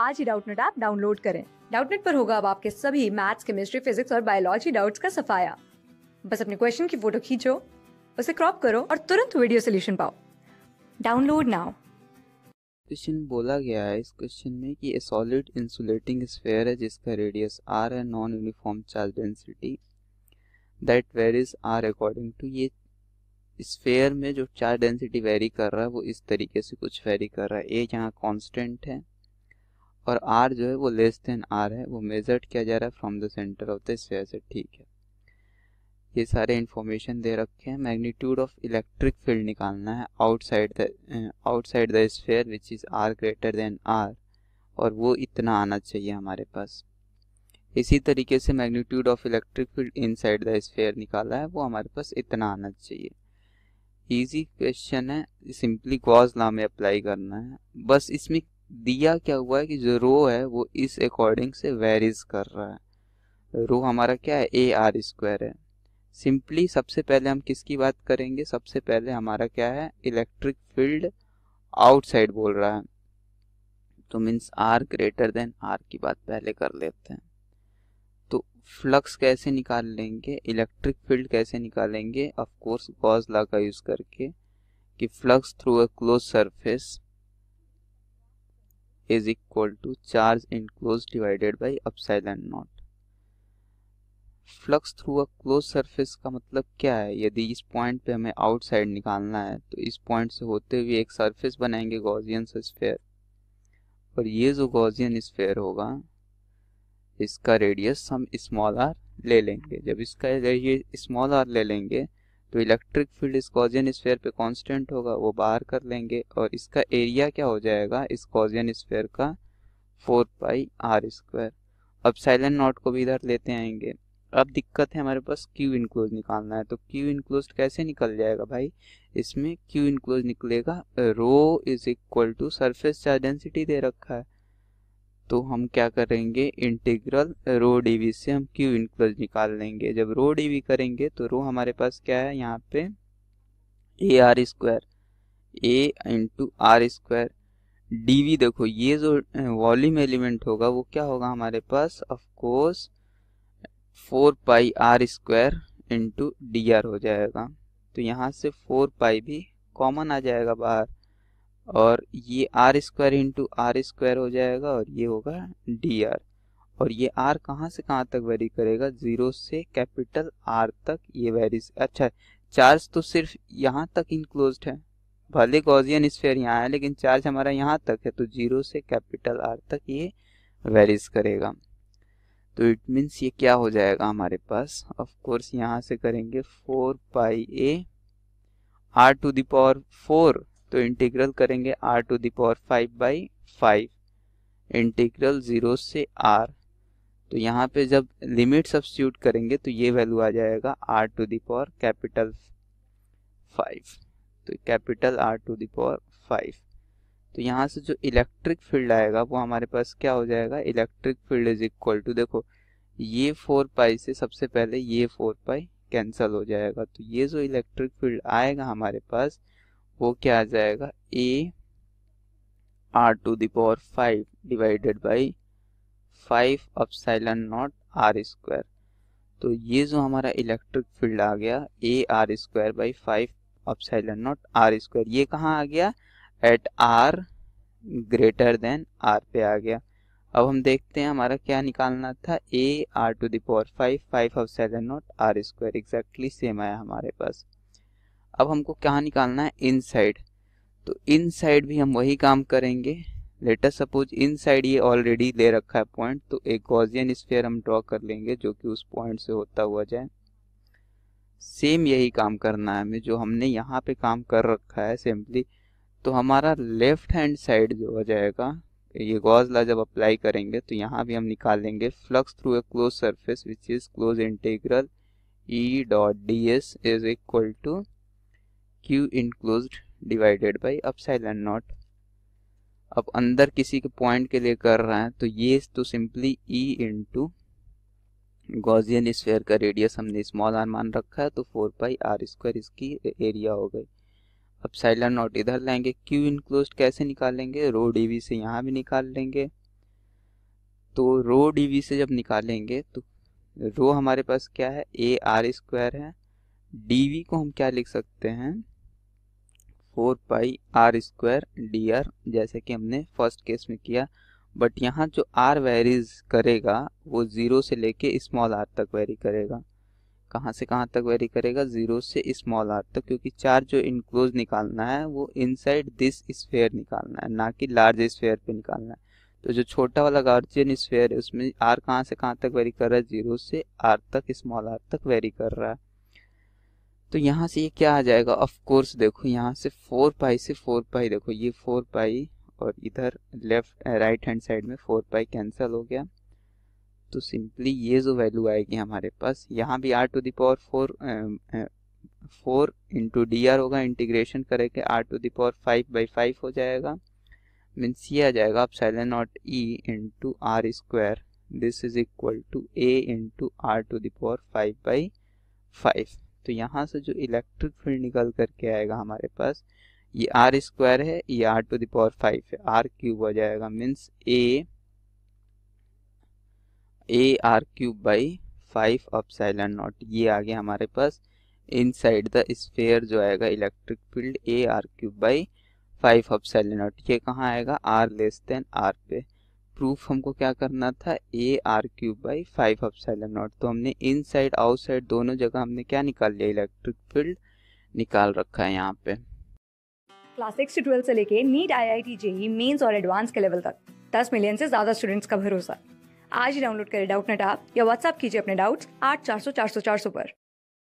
आज ही Doubtnut app download करें। डाउटनेट पर होगा अब आपके सभी मैथ्स, केमिस्ट्री, फिजिक्स और बायोलॉजी डाउट्स का सफाया। बस अपने क्वेश्चन की फ़ोटो खींचो, उसे क्रॉप करो और तुरंत वीडियो सोल्यूशन पाओ। Download now. क्वेश्चन बोला गया है इस क्वेश्चन में कि ए सॉलिड इंसुलेटिंग स्फेयर है जिसका रेडियस आर है non uniform charge density that varies R according to ये स्फेयर में जो चार्ज डेंसिटी वेरी कर रहा है, वो इस तरीके से कुछ वेरी कर रहा है। ए यहाँ कांस्टेंट है और आर जो है वो लेस देन आर है, वो मेजर्ड किया जा रहा है from the centre of the sphere से, ठीक है। ये सारे इंफॉर्मेशन दे रखे हैं। मैग्नीट्यूड ऑफ़ इलेक्ट्रिक फ़ील्ड निकालना है outside the outside the sphere which is R greater than R और वो इतना आना चाहिए हमारे पास। इसी तरीके से magnitude of electric field inside the sphere निकाला है, वो हमारे पास इतना आना चाहिए। इजी क्वेश्चन है सिंपली गॉस लॉ में अप्लाई करना है। बस इसमें दिया क्या हुआ है कि जो रो है, वो इस अकॉर्डिंग से वेरीज कर रहा है। रो हमारा क्या है? ए आर स्क्वायर है। सिंपली सबसे पहले हम किसकी बात करेंगे? सबसे पहले हमारा क्या है? इलेक्ट्रिक फ़ील्ड आउटसाइड बोल रहा है। तो means R greater than R की बात पहले कर लेते हैं। तो फ्लक्स कैसे निकाल लेंगे? इलेक्ट्रिक फ़ील्ड कैसे निकालेंगे? ऑफ़ कोर्स गॉस लॉ का यूज़ करके कि flux through a close surface is equal to charge enclose divided by epsilon naught flux through a close surface का मतलब क्या है? यदि इस पॉइंट पे हमें आउटसाइड निकालना है तो इस पॉइंट से होते हुए एक सरफेस बनाएँगे गॉजियन स्फेयर और ये जो गॉजियन स्फेयर होगा, इसका रेडियस हम स्मॉल आर ले लेंगे। जब इसका ये स्मॉल आर ले लेंगे तो इलेक्ट्रिक फ़ील्ड इस गॉजियन स्फेयर पे कांस्टेंट होगा, वो बाहर कर लेंगे और इसका एरिया क्या हो जाएगा? इस गॉजियन स्फेयर का फोर पाई आर स्क्वायर अब साइलेंट नॉट को भी इधर लेते आएँगे। अब दिक्कत है हमारे पास क्यू इनक्लोज निकालना है तो क्यू इनक्लोज कैसे निकल जाएगा भाई? इसमें क्यू इनक्लोज निकलेगा rho is equal to surface charge density दे रखा है। तो हम क्या करेंगे? इंटीग्रल रो डीवी से हम क्यू इनक्लोज निकाल लेंगे। जब रो डीवी करेंगे तो रो हमारे पास क्या है? यहाँ पे A R square A into R square D V देखो, ये जो वॉल्यूम एलिमेंट होगा, वो क्या होगा हमारे पास? Of course four pi R square into D R हो जाएगा। तो यहाँ से फोर पाई भी कॉमन आ जाएगा बाहर। और ये R square into R square हो जाएगा और ये होगा डी आर और ये आर कहाँ से कहाँ तक वेरी करेगा? ज़ीरो से कैपिटल आर तक ये वेरी अच्छा चार्ज तो सिर्फ़ यहाँ तक इनक्लोज है। भले गॉजियन स्फेयर यहाँ है, लेकिन चार्ज हमारा यहाँ तक है तो ज़ीरो से कैपिटल आर तक ये वेरीज करेगा। तो इट मीन्स ये क्या हो जाएगा हमारे पास? ऑफ़ कोर्स यहाँ से करेंगे four pi A R to the power four तो इंटीग्रल करेंगे R to the power five by five integral zero से आर तो यहाँ पे जब लिमिट सब्सिट्यूट करेंगे तो ये वैल्यू आ जाएगा R to the power capital five तो capital R to the power five तो यहाँ से जो इलेक्ट्रिक फ़ील्ड आएगा वो हमारे पास क्या हो जाएगा? Electric field is equal to देखो, ये फोर पाई से सबसे पहले ये फोर पाई कैंसल हो जाएगा। तो ये जो इलेक्ट्रिक फ़ील्ड आएगा हमारे पास वो क्या आ जाएगा? A R to the power five divided by five epsilon naught R square तो ये जो हमारा इलेक्ट्रिक फ़ील्ड आ गया A R square by five epsilon naught R square ये कहाँ आ गया? At R greater than R पे आ गया। अब हम देखते हैं हमारा क्या निकालना था। A R to the power five five epsilon naught R square exactly same आया हमारे पास। अब हमको कहाँ निकालना है? इन साइड तो इन साइड भी हम वही काम करेंगे। लेटर सपोज़ इन साइड ये ऑलरेडी दे रखा है पॉइंट तो एक गॉजियन स्फेयर हम ड्रॉ कर लेंगे, जो कि उस पॉइंट से होता हुआ जाए। सेम यही काम करना है हमें, जो हमने यहाँ पे काम कर रखा है सिंपली तो हमारा लेफ़्ट हैंड साइड जो हो जाएगा, ये गॉज ला जब अप्लाई करेंगे तो यहाँ भी हम निकाल लेंगे flux through a close surface which is close integral E dot D S is equal to Q enclosed divided by epsilon naught अब अंदर किसी के पॉइंट के लिए कर रहे हैं तो ये तो simply E into Gaussian sphere का रेडियस हमने स्मॉल आर मान रखा है तो फोर पाई आर स्क्वायर इसकी एरिया हो गई। अब साइलन नॉट इधर लाएँगे क्यू इनक्लोज कैसे निकालेंगे? रो डीवी से यहाँ भी निकाल लेंगे। तो रो डी से जब निकालेंगे तो रो हमारे पास क्या है? ए आर स्क्वायर है। डीवी को हम क्या लिख सकते हैं? Four pi R square D R जैसे कि हमने फ़र्स्ट केस में किया। बट यहाँ जो आर वेरीज करेगा, वो ज़ीरो से लेके स्मॉल आर तक वेरी करेगा। कहाँ से कहाँ तक वेरी करेगा? ज़ीरो से स्मॉल आर तक, क्योंकि चार जो इनक्लोज निकालना है, वो इनसाइड दिस स्फेयर निकालना है, ना कि लार्ज स्फेयर पे निकालना है। तो जो छोटा वाला गार्जियन स्फेयर है, उसमें आर कहाँ से कहाँ तक वेरी कर रहा है? ज़ीरो से आर तक स्मॉल आर तक वेरी कर रहा है। तो यहाँ से ये क्या आ जाएगा? ऑफ़ कोर्स देखो, यहाँ से फोर पाई से फोर पाई देखो, ये फोर पाई और इधर लेफ़्ट राइट हैंड साइड में फोर पाई कैंसिल हो गया। तो सिंपली ये जो वैल्यू आएगी हमारे पास, यहाँ भी R to the power four four into D R होगा। इंटीग्रेशन करेंगे R to the power five by five हो जाएगा। मीन्स ये आ जाएगा, आप epsilon naught E into R square this is equal to A into R to the power five by five तो यहाँ से जो इलेक्ट्रिक फ़ील्ड निकल करके आएगा हमारे पास, ये आर स्क्वायर है, ये R to the power five है। आर क्यूब हो जाएगा means A A R cube by five of epsilon naught ये आ गया हमारे पास। इन साइड द स्फेयर जो आएगा electric field A R cube by five of epsilon naught ये कहाँ आएगा? आर लेस देन आर पे। प्रूफ हमको क्या करना था? A R cube by five epsilon naught तो हमने इन साइड आउट साइड दोनों जगह हमने क्या निकाल लिया? इलेक्ट्रिक फ़ील्ड निकाल रखा है यहाँ पे। क्लास सिक्स से ट्वेल्थ से लेके NEET I I T JEE Mains और एडवांस के लेवल तक। दस मिलियन से ज़्यादा स्टूडेंट्स का भरोसा। आज ही डाउनलोड करें डाउट नेट आप या व्हाट्सअप कीजिए अपने डाउट्स आठ चार सौ चार सौ चार सौ पर।